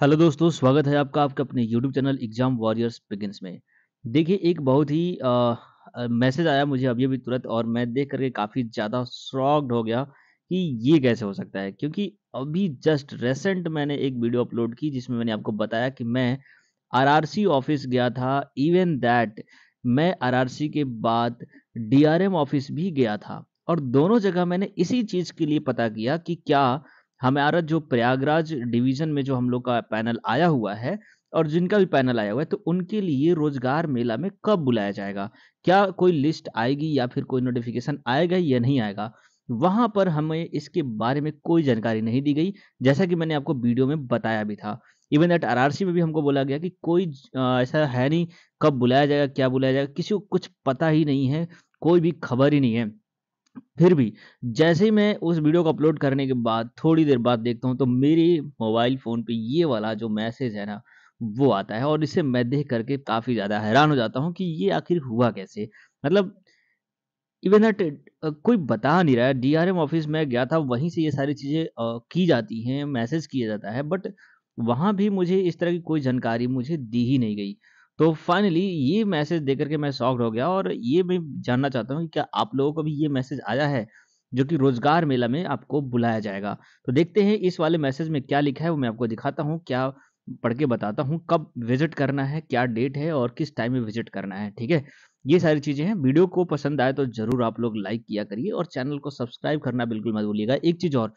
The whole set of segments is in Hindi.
हेलो दोस्तों, स्वागत है आपका आपके अपने YouTube channel exam warriors begins में। देखिए एक बहुत ही मैसेज आया मुझे अभी-अभी तुरंत और मैं देख करके काफ़ी ज़्यादा शॉक्ड हो गया कि ये कैसे हो सकता है? क्योंकि अभी जस्ट रिसेंट मैंने एक वीडियो अपलोड की जिसमें मैंने आपको बताया कि मैं आरआरसी ऑफ़िस गया था, इवन दैट मैं आरआरसी के बाद डीआरएम ऑफ़िस भी गया था और दोनों जगह मैंने इसी चीज़ के लिए पता किया कि क्या हमारा जो प्रयागराज डिवीज़न में जो हम लोग का पैनल आया हुआ है और जिनका भी पैनल आया हुआ है, तो उनके लिए रोज़गार मेला में कब बुलाया जाएगा? क्या कोई लिस्ट आएगी या फिर कोई नोटिफ़िकेशन आएगा या नहीं आएगा? वहाँ पर हमें इसके बारे में कोई जानकारी नहीं दी गई, जैसा कि मैंने आपको वीडियो में बताया भी था। इवन दैट आरआरसी में भी हमको बोला गया कि कोई ऐसा है नहीं, कब बुलाया जाएगा, क्या बुलाया जाएगा, किसी को कुछ पता ही नहीं है, कोई भी खबर ही नहीं है। फिर भी जैसे ही मैं उस वीडियो को अपलोड करने के बाद थोड़ी देर बाद देखता हूँ तो मेरे मोबाइल फ़ोन पे ये वाला जो मैसेज है ना, वो आता है और इसे मैं देख करके काफ़ी ज़्यादा हैरान हो जाता हूँ कि ये आखिर हुआ कैसे? मतलब इवन दैट कोई बता नहीं रहा है। डीआरएम ऑफ़िस में गया था, वहीं से ये सारी चीज़ें की जाती हैं, मैसेज किया जाता है बट वहाँ भी मुझे इस तरह की कोई जानकारी मुझे दी ही नहीं गई। तो फाइनली ये मैसेज देख कर के मैं शॉक्ड हो गया और ये मैं जानना चाहता हूँ कि क्या आप लोगों को भी ये मैसेज आया है, जो कि रोज़गार मेला में आपको बुलाया जाएगा? तो देखते हैं इस वाले मैसेज में क्या लिखा है, वो मैं आपको दिखाता हूँ, क्या पढ़ के बताता हूँ, कब विज़िट करना है, क्या डेट है और किस टाइम में विज़िट करना है, ठीक है? ये सारी चीज़ें हैं। वीडियो को पसंद आए तो ज़रूर आप लोग लाइक किया करिए और चैनल को सब्सक्राइब करना बिल्कुल मत भूलिएगा। एक चीज़ और,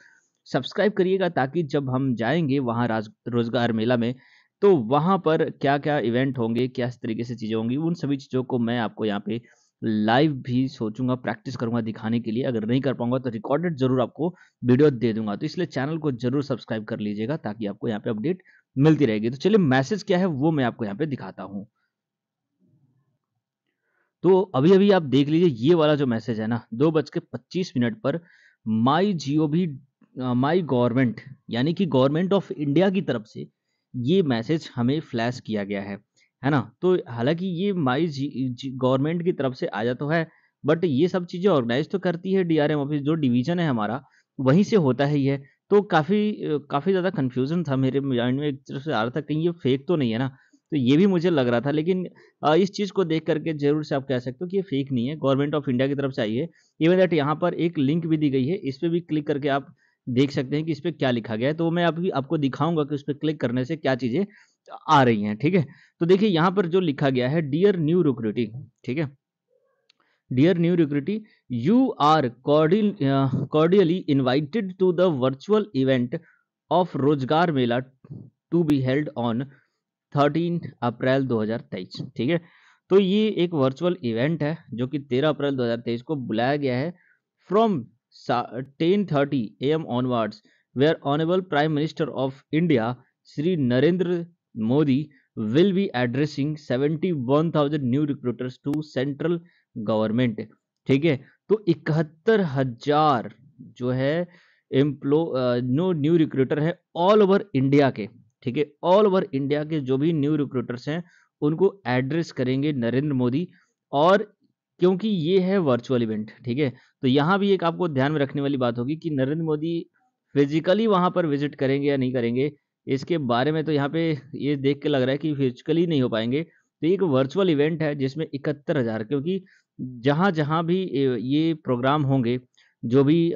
सब्सक्राइब करिएगा ताकि जब हम जाएँगे वहाँ रोज़गार मेला में, तो वहाँ पर क्या-क्या इवेंट होंगे, किस तरीके से चीज़ें होंगी, उन सभी चीज़ों को मैं आपको यहाँ पे लाइव भी सोचूँगा, प्रैक्टिस करूँगा दिखाने के लिए। अगर नहीं कर पाऊँगा तो रिकॉर्डेड ज़रूर आपको वीडियो दे दूँगा। तो इसलिए चैनल को ज़रूर सब्सक्राइब कर लीजिएगा ताकि आपको यहाँ पे अपडेट मिलती रहेगी। तो चलिए मैसेज क्या है वो मैं आपको यहाँ पे दिखाता हूँ। तो अभी-अभी आप देख लीजिए ये वाला जो मैसेज है ना 2 बज के 25 मिनट पर माई जीओवी अ, माई गवर्नमेंट यानी कि गवर्नमेंट ऑफ़ इंडिया की तरफ़ से ये मैसेज हमें फ्लैश किया गया है, है ना? तो हालाँकि ये माई गवर्नमेंट की तरफ़ से आया तो है, बट ये सब चीज़ें ऑर्गेनाइज तो करती है डीआरएम ऑफ़िस जो डिवीज़न है हमारा, वहीं से होता है ये। तो काफ़ी काफ़ी ज़्यादा कन्फ्यूज़न था मेरे माइंड में एक तरफ़ से आ रहा था कहीं ये फेक तो नहीं है ना? तो ये भी मुझे लग रहा था लेकिन इस चीज़ को देख करके ज़रूर से आप कह सकते हो कि ये फेक नहीं है, गवर्नमेंट ऑफ़ इंडिया की तरफ़ से आई है। इवन दैट यहाँ पर एक लिंक भी दी गई है, इस पर भी क्लिक करके आप देख सकते हैं कि इस पर क्या लिखा गया है। तो मैं अभी आपको दिखाऊँगा कि उस पर क्लिक करने से क्या चीज़ें आ रही हैं, ठीक है? तो देखिए यहाँ पर जो लिखा गया है डियर न्यू रिक्रूटिंग ठीक है? Dear new recruitee are cordial, uh, cordially invited to the virtual event Rozgar Mela to be held on thirteen April 2023 ठीक है तो ये एक वर्चुअल इवेंट है जो कि 13 अप्रैल 2023 को बुलाया गया है from 10:30 M onwards where honourable prime minister of India Shri Narendra Modi will be addressing 71,000 new recruiters to central government ठीक है? तो इकहत्तर हज़ार जो है एम्प्लो नो न्यू रिक्रूटर है ऑल ओवर इंडिया के। ठीक है? ऑल ओवर इंडिया के जो भी न्यू रिक्रूटर्स हैं उनको एड्रेस करेंगे नरेंद्र मोदी और क्योंकि ये है वर्चुअल इवेंट ठीक है तो यहाँ भी एक आपको ध्यान में रखने वाली बात होगी कि नरेंद्र मोदी फिजिकली वहाँ पर विज़िट करेंगे या नहीं करेंगे इसके बारे में तो यहाँ पे ये देख के लग रहा है कि फिजिकली नहीं हो पाएँगे तो एक वर्चुअल इवेंट है जिसमें इकहत्तर हज़ार क्योंकि जहाँ-जहाँ भी ये प्रोग्राम होंगे, जो भी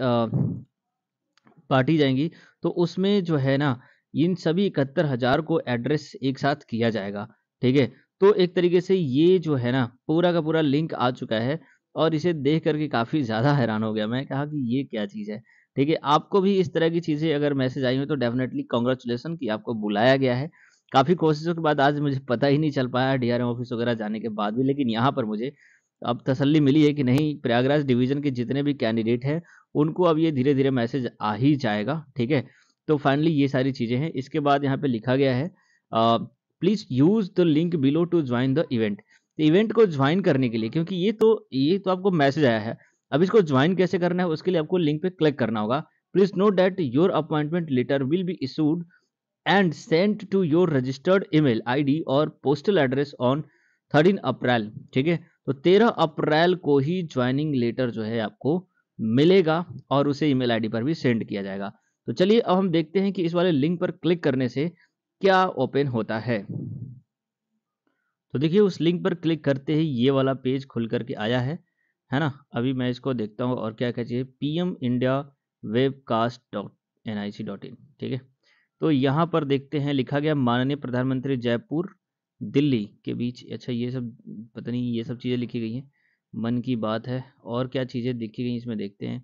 पार्टी जाएँगी तो उसमें जो है ना, इन सभी 71,000 को एड्रेस एक साथ किया जाएगा, ठीक है? तो एक तरीके से ये जो है ना, पूरा का पूरा लिंक आ चुका है और इसे देख करके काफ़ी ज़्यादा हैरान हो गया। मैं कहा कि ये क्या चीज़ है, ठीक है? आपको भी इस तरह की चीज़ें अगर मैसेज आई हो तो डेफ़िनेटली कॉन्ग्रेचुलेसन कि आपको बुलाया गया है। काफ़ी कोशिशों के बाद आज मुझे पता ही नहीं चल पाया डीआरएम ऑफ़िस वगैरह जाने के बाद भी, लेकिन यहाँ पर मुझे अब तसल्ली मिली है कि नहीं प्रयागराज डिवीज़न के जितने भी कैंडिडेट हैं, उनको अब ये धीरे-धीरे मैसेज आ ही जाएगा, ठीक है? तो फाइनली ये सारी चीज़ें हैं। इसके बाद यहाँ पे लिखा गया है please use the link below to join the event. Event को ज्वाइन करने के लिए क्योंकि ये तो ये तो आपको मैसेज आया है। अब इसको जॉइन कैसे करना है उसके लिए आपको लिंक पे क्लिक करना होगा। Please note that your appointment letter will be issued and sent to your registered email ID और पोस्टल एड्रेस ऑन 13 अप्रैल, ठीक है? तो 13 अप्रैल को ही ज्वाइनिंग लेटर जो है आपको मिलेगा और उसे ईमेल आईडी पर भी सेंड किया जाएगा। तो चलिए अब हम देखते हैं कि इस वाले लिंक पर क्लिक करने से क्या ओपन होता है? तो देखिए, उस लिंक पर क्लिक करते ही ये वाला पेज खुल करके आया है है ना? अभी मैं इसको देखता हूँ और क्या क्या चाहिए P M India webcast dot N I C dot in ठीक है? तो यहाँ पर देखते हैं, लिखा गया, माननीय प्रधानमंत्री जयपुर, दिल्ली के बीच। अच्छा ये सब, पता नहीं, ये सब चीज़ें लिखी गई हैं। मन की बात है और क्या चीज़ें लिखी गई इसमें देखते हैं।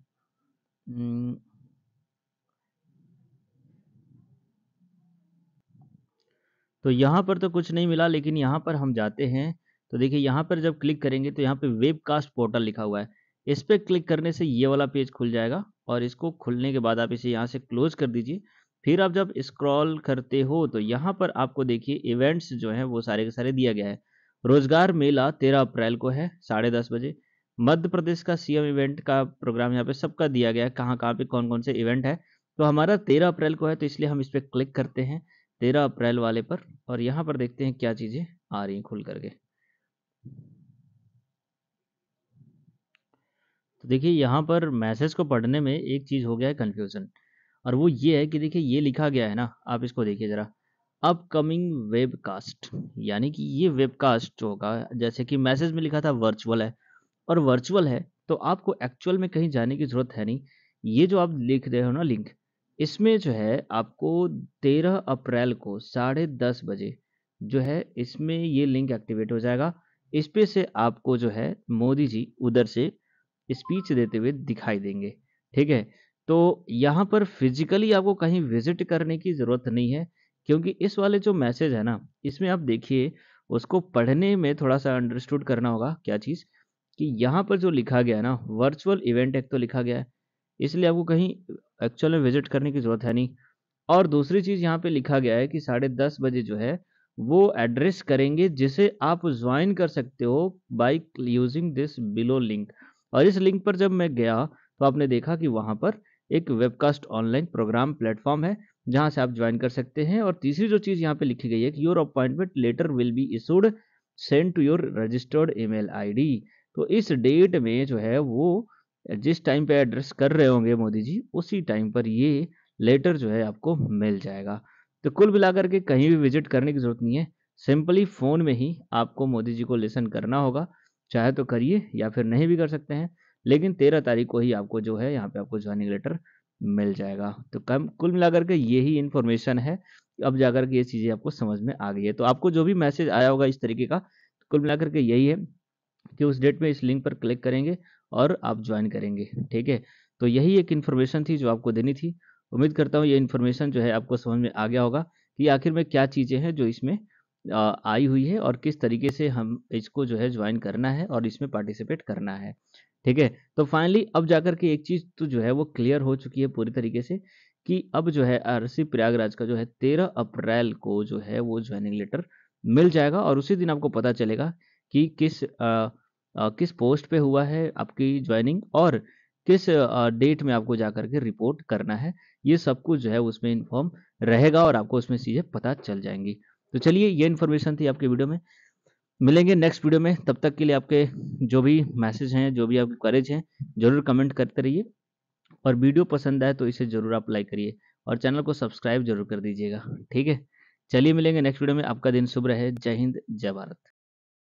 तो यहाँ पर तो कुछ नहीं मिला, लेकिन यहाँ पर हम जाते हैं। तो देखिए, यहाँ पर जब क्लिक करेंगे तो यहाँ पे वेबकास्ट पोर्टल लिखा हुआ है। इस पर क्लिक करने से ये वाला पेज खुल जाएगा और इसको खुलने के बाद आप इसे यहाँ से क्लोज कर दीजिए। फिर आप जब स्क्रॉल करते हो तो यहाँ पर आपको देखिए इवेंट्स जो हैं वो सारे के सारे दिया गया है। रोज़गार मेला तेरह अप्रैल को है, साढ़े दस बजे। मध्य प्रदेश का सीएम इवेंट का प्रोग्राम यहाँ पे सबका दिया गया है। कहाँ कहाँ पे कौन कौन से इवेंट है? तो हमारा तेरह अप्रैल को है तो इसलिए हम इस पर क्लिक करते हैं। तेरह अप्रैल वाले पर, और यहाँ पर देखते हैं क्या चीज़ें आ रही खुल करके। तो देखिए, यहाँ पर मैसेज को पढ़ने में एक चीज़ हो गया है कन्फ्यूज़न और वो ये है कि देखिए, ये लिखा गया है ना, आप इसको देखिए ज़रा। अपकमिंग वेबकास्ट यानी कि ये वेबकास्ट जो होगा, जैसे कि मैसेज में लिखा था वर्चुअल है, और वर्चुअल है तो आपको एक्चुअल में कहीं जाने की ज़रूरत है नहीं। ये जो आप लिख रहे हो ना लिंक इसमें जो है आपको तेरह अप्रैल को साढ़े दस बजे जो है इसमें ये लिंक एक्टिवेट हो जाएगा। इस पे से आपको जो है मोदी जी उधर से स्पीच देते हुए दिखाई देंगे। ठीक है? तो यहाँ पर फिजिकली आपको कहीं विज़िट करने की ज़रूरत नहीं है, क्योंकि इस वाले जो मैसेज है ना, इसमें आप देखिए, उसको पढ़ने में थोड़ा सा अंडरस्टूड करना होगा। क्या चीज़? कि यहाँ पर जो लिखा गया है ना, वर्चुअल इवेंट एक तो लिखा गया है इसलिए आपको कहीं एक्चुअल में विज़िट करने की ज़रूरत है नहीं। और दूसरी चीज़ यहाँ पे लिखा गया है कि साढ़े दस बजे जो है, वो एड्रेस करेंगे जिसे आप ज्वाइन कर सकते हो by using this below link और इस लिंक पर जब मैं गया तो आपने देखा कि वहाँ पर एक वेबकास्ट ऑनलाइन प्रोग्राम प्लेटफॉर्म है, जहाँ से आप ज्वाइन कर सकते हैं। और तीसरी जो चीज़ यहाँ पे लिखी गई है कि your appointment letter will be issued send to your registered email ID तो इस डेट में जो है, वो जिस टाइम पे एड्रेस कर रहे होंगे मोदी जी, उसी टाइम पर ये लेटर जो है आपको मिल जाएगा। तो कुल मिलाकर के कहीं भी विज़िट करने की ज़रूरत नहीं है। सिंपली फ़ोन में ही आपको मोदी जी को लिसन करना होगा। चाहे तो करिए या फिर नहीं भी कर सकते हैं, लेकिन तेरह तारीख को ही आपको जो है, यहाँ पे आपको ज्वाइनिंग लेटर मिल जाएगा। तो कम, कुल मिलाकर के यही इन्फॉर्मेशन है। अब जाकर के ये चीज़ें आपको समझ में आ गई है। तो आपको जो भी मैसेज आया होगा इस तरीके का कुल मिलाकर के यही है कि उस डेट में इस लिंक पर क्लिक करेंगे। और आप ज्वाइन करेंगे ठीक है? तो यही एक इन्फॉर्मेशन थी जो आपको देनी थी। उम्मीद करता हूँ ये इन्फॉर्मेशन जो है आपको समझ में आ गया होगा कि आखिर में क्या चीज़ें हैं जो इसमें आई हुई है और किस तरीके से हम इसको जो है ज्वाइन करना है और इसमें पार्टिसिपेट करना है ठीक है? तो फाइनली अब जाकर के एक चीज़ तो जो है वो क्लियर हो चुकी है पूरी तरीके से कि अब जो है आरसी प्रयागराज का जो है तेरह अप्रैल को जो है वो ज्वाइनिंग लेटर मिल जाएगा और उसी दिन आपको पता चलेगा कि किस आ, किस पोस्ट पे हुआ है आपकी ज्वाइनिंग और किस डेट में आपको जाकर के रिपोर्ट करना है, ये सब कुछ जो है उसमें इन्फॉर्म रहेगा और आपको उसमें चीज़ें पता चल जाएँगी। तो चलिए, ये इन्फॉर्मेशन थी आपके वीडियो में। मिलेंगे नेक्स्ट वीडियो में। तब तक के लिए आपके जो भी मैसेज हैं, जो भी आपके करेज हैं, ज़रूर कमेंट करते रहिए। और वीडियो पसंद आए तो इसे ज़रूर आप लाइक करिए और चैनल को सब्सक्राइब ज़रूर कर दीजिएगा। ठीक है? चलिए मिलेंगे नेक्स्ट वीडियो में। आपका दिन शुभ रहे। जय हिंद, जय भारत।